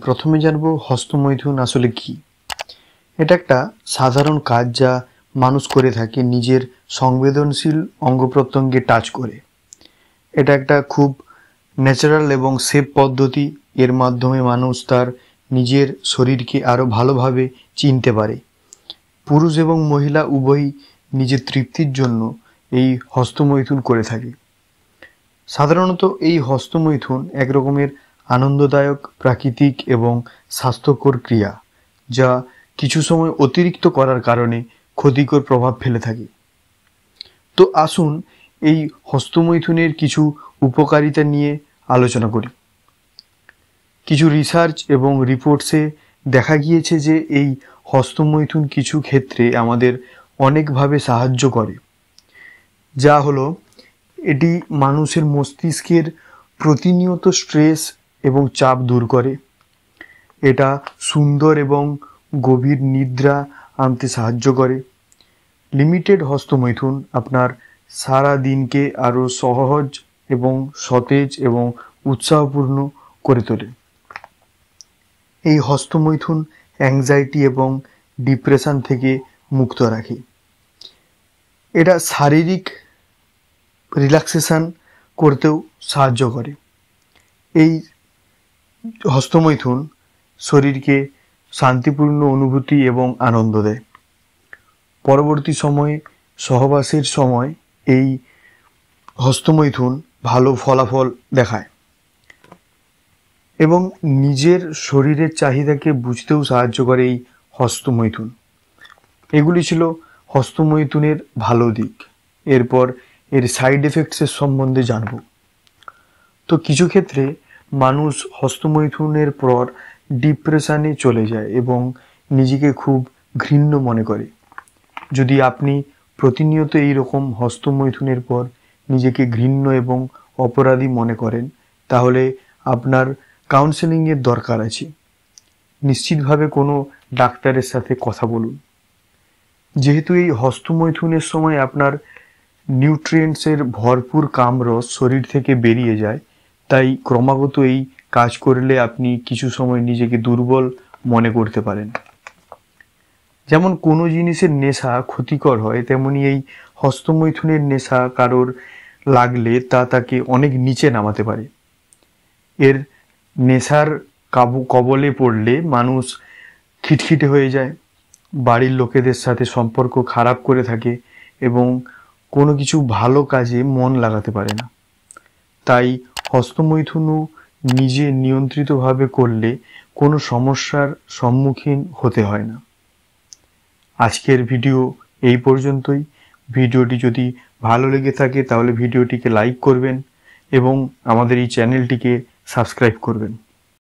প্রথমে জানব হস্তমৈথুন আসলে কি? এটা একটা সাধারণ কাজ যা মানুষ করে থাকে নিজের সংবেদনশীল অঙ্গ প্রত্যঙ্গে টাচ করে। এটা একটা খুব ন্যাচারাল এবং সেফ পদ্ধতি, এর মাধ্যমে মানুষ তার নিজের শরীরকে আরও ভালোভাবে চিনতে পারে। পুরুষ এবং মহিলা উভয়ই নিজের তৃপ্তির জন্য এই হস্তমৈথুন করে থাকে। সাধারণত এই হস্তমৈথুন এক রকমের আনন্দদায়ক প্রাকৃতিক এবং স্বাস্থ্যকর ক্রিয়া, যা কিছু সময় অতিরিক্ত করার কারণে ক্ষতিকর প্রভাব ফেলে থাকে। তো আসুন এই হস্তমৈথুনের কিছু উপকারিতা নিয়ে আলোচনা করি। কিছু রিসার্চ এবং রিপোর্টসে দেখা গিয়েছে যে এই হস্তমৈথুন কিছু ক্ষেত্রে আমাদের অনেকভাবে সাহায্য করে, যা হলো এটি মানুষের মস্তিষ্কের প্রতিনিয়ত স্ট্রেস এবং চাপ দূর করে। এটা সুন্দর এবং গভীর নিদ্রা আনতে সাহায্য করে। লিমিটেড হস্তমৈথুন আপনার সারা দিনকে আরও সহজ এবং সতেজ এবং উৎসাহপূর্ণ করে তোলে। এই হস্তমৈথুন অ্যাংজাইটি এবং ডিপ্রেশন থেকে মুক্ত রাখে। এটা শারীরিক রিল্যাক্সেশন করতেও সাহায্য করে। এই হস্তমৈথুন শরীরকে শান্তিপূর্ণ অনুভূতি এবং আনন্দ দেয়। পরবর্তী সময়ে, সহবাসের সময় এই হস্তমৈথুন ভালো ফলাফল দেখায় এবং নিজের শরীরের চাহিদাকে বুঝতেও সাহায্য করে এই হস্তমৈথুন। এগুলি ছিল হস্তমৈথুনের ভালো দিক। এরপর এর সাইড এফেক্টসের সম্বন্ধে জানব। তো কিছু ক্ষেত্রে মানুষ হস্তমৈথুনের পর ডিপ্রেশনে চলে যায় এবং নিজেকে খুব ঘৃণ্য মনে করে। যদি আপনি প্রতিনিয়ত এই রকম হস্তমৈথুনের পর নিজেকে ঘৃণ্য এবং অপরাধী মনে করেন, তাহলে আপনার কাউন্সেলিংয়ের দরকার আছে। নিশ্চিতভাবে কোনো ডাক্তারের সাথে কথা বলুন। যেহেতু এই হস্তমৈথুনের সময় আপনার নিউট্রিয়েন্টসের ভরপুর কামরস শরীর থেকে বেরিয়ে যায় তাই ক্রমাগত এই কাজ করলে আপনি কিছু সময় নিজেকে দুর্বল মনে করতে পারেন। যেমন কোনো জিনিসের নেশা ক্ষতিকর হয়, তেমনি এই হস্তমৈথুনের নেশা কারোর লাগলে তা তাকে অনেক নিচে নামাতে পারে। এর নেশার কাবু, কবলে পড়লে মানুষ খিটখিটে হয়ে যায়, বাড়ির লোকেদের সাথে সম্পর্ক খারাপ করে থাকে এবং কোনো কিছু ভালো কাজে মন লাগাতে পারে না। তাই হস্তমৈথুনও নিজে নিয়ন্ত্রিতভাবে করলে কোনো সমস্যার সম্মুখীন হতে হয় না। আজকের ভিডিও এই পর্যন্তই। ভিডিওটি যদি ভালো লেগে থাকে তাহলে ভিডিওটিকে লাইক করবেন এবং আমাদের এই চ্যানেলটিকে সাবস্ক্রাইব করবেন।